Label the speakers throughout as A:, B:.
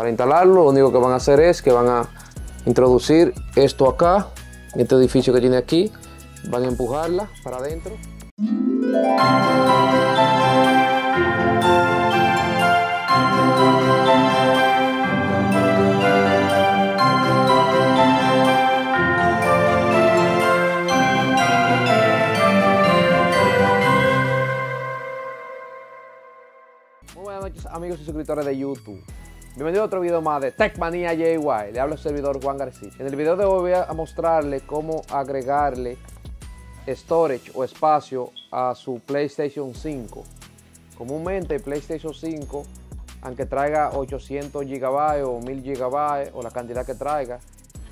A: Para instalarlo, lo único que van a hacer es que van a introducir esto acá, este edificio que tiene aquí, van a empujarla para adentro. Muy buenas noches amigos y suscriptores de YouTube. Bienvenido a otro video más de Tecmanía JY. Le habla el servidor Juan García. En el video de hoy voy a mostrarle cómo agregarle storage o espacio a su PlayStation 5. Comúnmente el PlayStation 5, aunque traiga 800 GB o 1000 GB o la cantidad que traiga,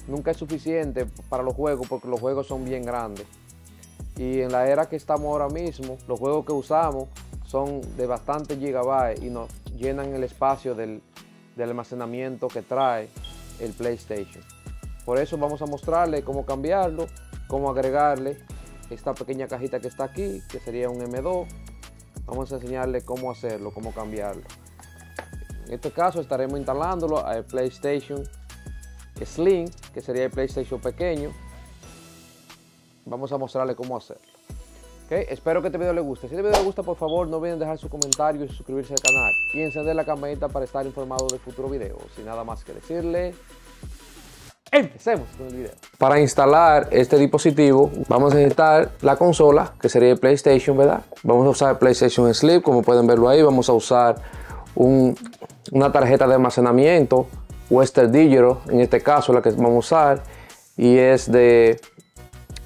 A: nunca es suficiente para los juegos porque los juegos son bien grandes. Y en la era que estamos ahora mismo, los juegos que usamos son de bastante gigabytes y nos llenan el espacio del, del almacenamiento que trae el PlayStation. Por eso vamos a mostrarle cómo cambiarlo, cómo agregarle esta pequeña cajita que está aquí, que sería un M2. Vamos a enseñarle cómo hacerlo, cómo cambiarlo. En este caso estaremos instalándolo al PlayStation Slim, que sería el PlayStation pequeño. Vamos a mostrarle cómo hacerlo. Espero que este video les guste. Si este video les gusta, por favor, no olviden dejar su comentario y suscribirse al canal. Y encender la campanita para estar informado del futuro video. Sin nada más que decirle, empecemos con el video. Para instalar este dispositivo, vamos a necesitar la consola, que sería el PlayStation, ¿verdad? Vamos a usar el PlayStation Slim, como pueden verlo ahí. Vamos a usar un, una tarjeta de almacenamiento, Western Digital, en este caso la que vamos a usar. Y es de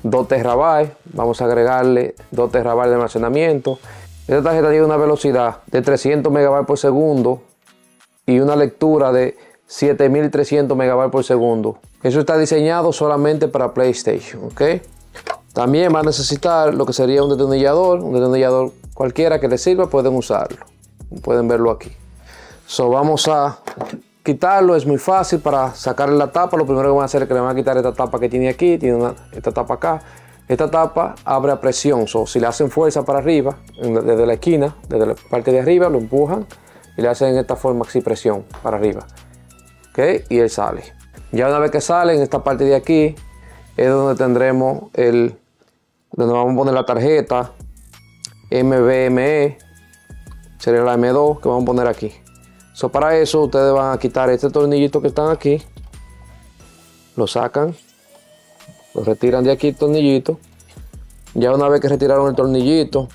A: 2 terabytes, vamos a agregarle 2 terabytes de almacenamiento. Esta tarjeta tiene una velocidad de 300 megabytes por segundo y una lectura de 7300 megabytes por segundo. Eso está diseñado solamente para PlayStation, ¿ok? También va a necesitar lo que sería un detonillador, un detonillador cualquiera que le sirva, pueden usarlo. Pueden verlo aquí. So, vamos a quitarlo es muy fácil para sacarle la tapa. Lo primero que van a hacer es que le van a quitar esta tapa que tiene aquí, tiene esta tapa acá. Esta tapa abre a presión, so, si le hacen fuerza para arriba, desde la esquina, desde la parte de arriba, lo empujan y le hacen esta forma así presión para arriba. ¿Ok? Y él sale. Ya una vez que sale, en esta parte de aquí, es donde tendremos el, donde vamos a poner la tarjeta MVME, sería la M2 que vamos a poner aquí. So, para eso ustedes van a quitar este tornillito que están aquí, lo sacan, lo retiran de aquí el tornillito. Ya una vez que retiraron el tornillito,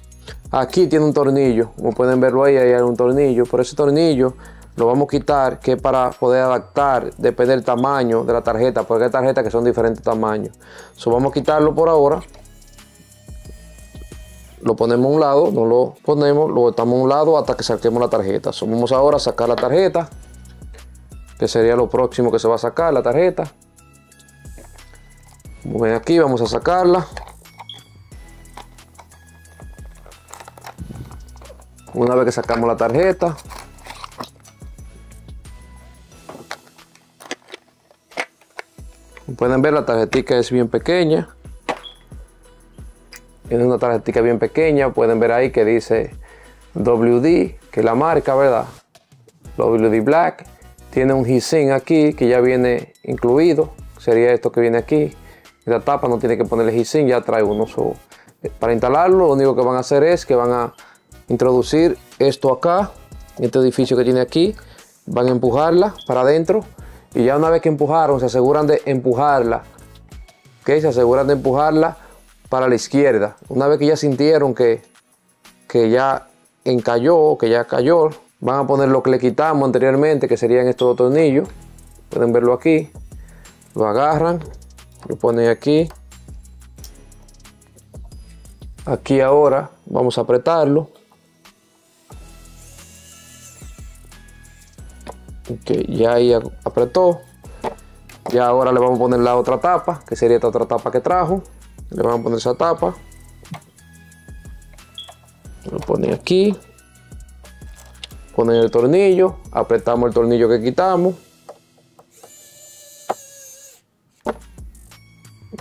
A: aquí tiene un tornillo, como pueden verlo ahí, hay un tornillo. Por ese tornillo lo vamos a quitar, que es para poder adaptar, depende del tamaño de la tarjeta, porque hay tarjetas que son diferentes tamaños. So, vamos a quitarlo por ahora lo ponemos a un lado, no lo ponemos, lo botamos a un lado hasta que saquemos la tarjeta. So, vamos ahora a sacar la tarjeta, que sería lo próximo que se va a sacar, la tarjeta. Ven aquí, vamos a sacarla. Una vez que sacamos la tarjeta, pueden ver la tarjetita es bien pequeña es una tarjetita bien pequeña, pueden ver ahí que dice WD, que la marca, ¿verdad? WD Black. Tiene un heatsink aquí que ya viene incluido, sería esto que viene aquí. La tapa no tiene que ponerle heatsink, ya trae uno. para instalarlo, lo único que van a hacer es que van a introducir esto acá, este edificio que tiene aquí, van a empujarla para adentro y ya una vez que empujaron, se aseguran de empujarla, ¿ok? Se aseguran de empujarla para la izquierda. Una vez que ya sintieron que, que ya encalló, que ya cayó, van a poner lo que le quitamos anteriormente, que serían estos dos tornillos. Pueden verlo aquí. Lo agarran, lo ponen aquí. Aquí ahora vamos a apretarlo. Ya ahí apretó. Ya ahora le vamos a poner la otra tapa, que sería esta otra tapa que trajo le vamos a poner esa tapa. Lo pone aquí. Ponen el tornillo. Apretamos el tornillo que quitamos.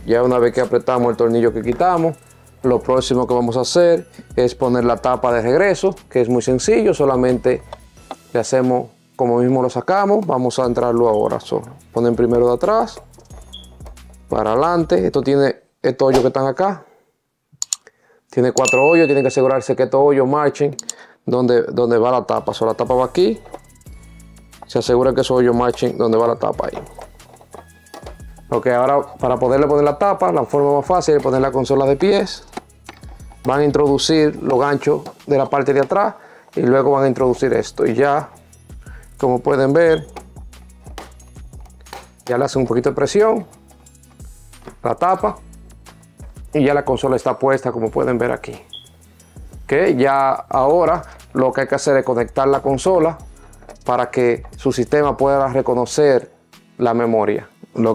A: Ya una vez que apretamos el tornillo que quitamos lo próximo que vamos a hacer es poner la tapa de regreso que es muy sencillo solamente le hacemos como mismo lo sacamos, vamos a entrarlo ahora. ponen primero de atrás, para adelante. Esto tiene estos hoyos que están acá. Tiene cuatro hoyos, tienen que asegurarse que estos hoyos marchen donde, donde va la tapa. So, la tapa va aquí. Se asegura que esos hoyos marchen donde va la tapa ahí. Ok, ahora para poderle poner la tapa, la forma más fácil es poner la consola de pies. Van a introducir los ganchos de la parte de atrás y luego van a introducir esto. Y ya, como pueden ver, ya le hacen un poquito de presión, la tapa y ya la consola está puesta como pueden ver aquí. Que ya ahora lo que hay que hacer es conectar la consola para que su sistema pueda reconocer la memoria.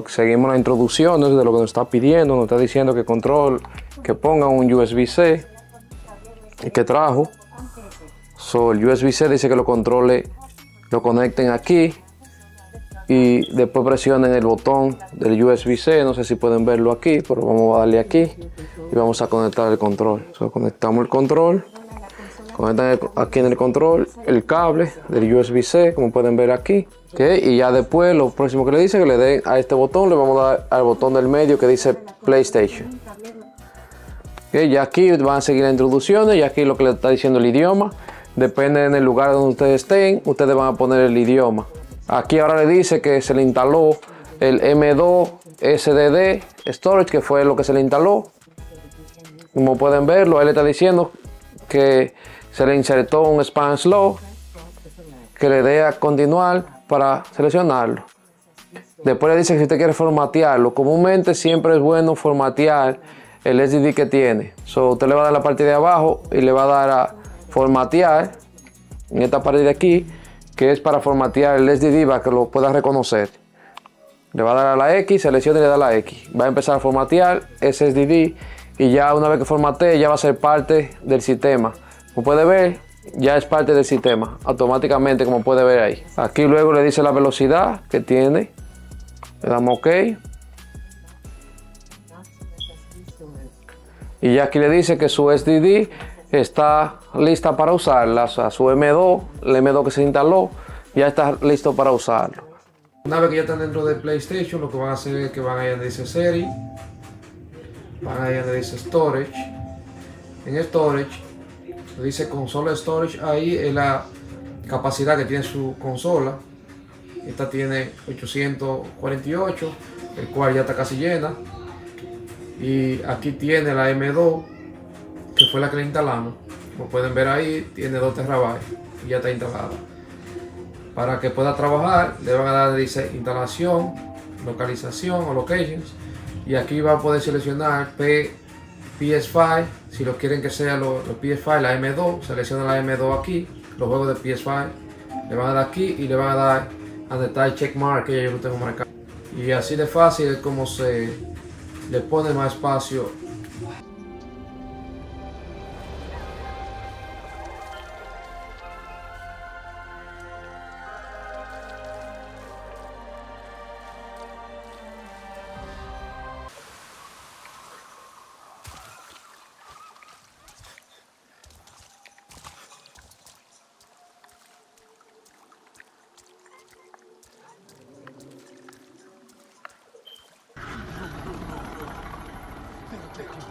A: Seguimos la introducción de lo que nos está pidiendo, nos está diciendo que control, que ponga un USB-C que trajo. So, el USB-C dice que lo controle, lo conecten aquí y después presionen el botón del USB-C, no sé si pueden verlo aquí, pero vamos a darle aquí y vamos a conectar el control. conectamos el control, conectan aquí en el control el cable del USB-C, como pueden ver aquí. y ya después lo próximo que le dice que le den a este botón, le vamos a dar al botón del medio que dice PlayStation. Okay, ya aquí van a seguir las introducciones y aquí lo que le está diciendo el idioma. Depende en el lugar donde ustedes estén, ustedes van a poner el idioma. Aquí ahora le dice que se le instaló el M2 SDD Storage, que fue lo que se le instaló. Como pueden verlo, él está diciendo que se le insertó un span slow que le dé a continuar para seleccionarlo. Después le dice que si usted quiere formatearlo, comúnmente siempre es bueno formatear el SDD que tiene. So, usted le va a dar la parte de abajo y le va a dar a formatear en esta parte de aquí que es para formatear el SDD para que lo pueda reconocer. Le va a dar a la X, selecciona y le da la X. Va a empezar a formatear ese SDD y ya una vez que formatee ya va a ser parte del sistema. Como puede ver, ya es parte del sistema automáticamente como puede ver ahí. Aquí luego le dice la velocidad que tiene. Le damos OK. Y ya aquí le dice que su SDD está lista para usarla. O sea, su M2, el M2 que se instaló, ya está listo para usarlo. Una vez que ya están dentro de PlayStation, lo que van a hacer es que van a ir donde dice Serie, van a ir donde dice Storage. En Storage, dice consola Storage, ahí es la capacidad que tiene su consola. Esta tiene 848, el cual ya está casi llena. Y aquí tiene la M2, fue la que le instalamos. Como pueden ver ahí, tiene 2 terabytes y ya está instalada. Para que pueda trabajar, le van a dar, dice, instalación, localización o locations. Y aquí va a poder seleccionar P, PS5, si lo quieren que sea los, PS5, la M2, selecciona la M2 aquí, los juegos de PS5, le van a dar aquí y le van a dar donde está el checkmark que yo lo tengo marcado. Y así de fácil es como se le pone más espacio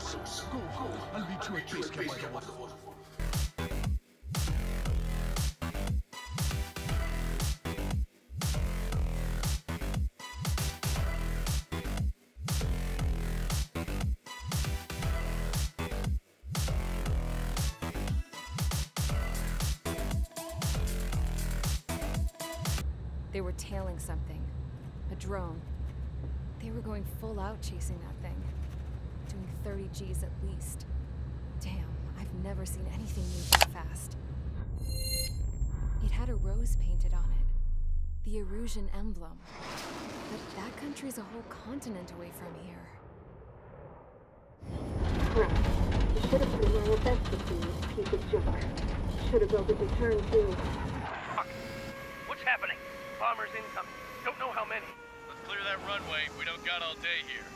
A: Go, go, I'll meet you at base camp.
B: They were tailing something. A drone. They were going full out chasing that thing. Doing 30 Gs at least. Damn, I've never seen anything move that fast. It had a rose painted on it. The Erusian emblem. But that country's a whole continent away from here.
C: Right. You should have been my best to see this piece of junk. Should have built a return too.
D: What's happening? Bombers incoming. Don't know how many.
E: Let's clear that runway. We don't got all day here.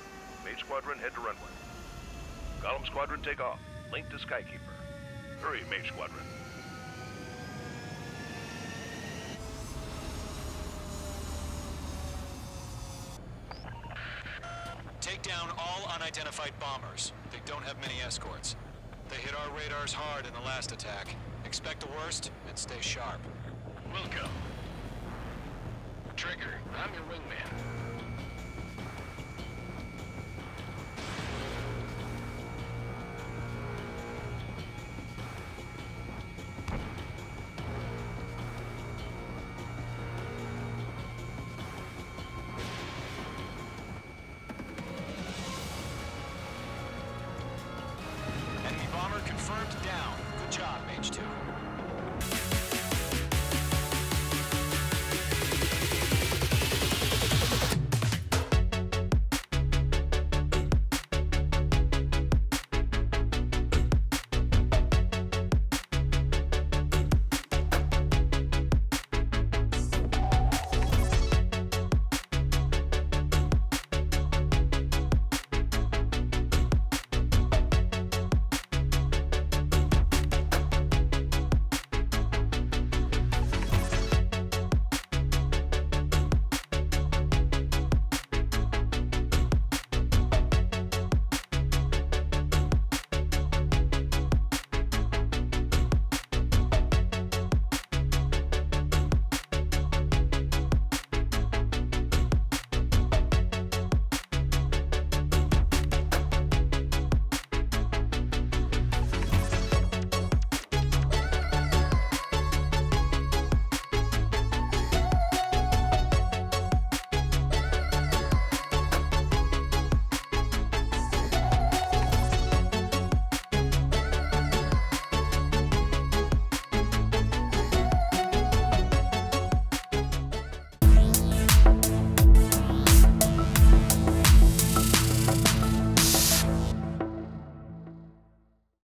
D: Mage Squadron, head to runway. Column squadron take off. Link to Skykeeper. Hurry, Mage Squadron.
F: Take down all unidentified bombers. They don't have many escorts. They hit our radars hard in the last attack. Expect the worst and stay sharp.
E: Wilco. Trigger, I'm your wingman.
F: confirmed down. Good job, Mage 2.